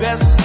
best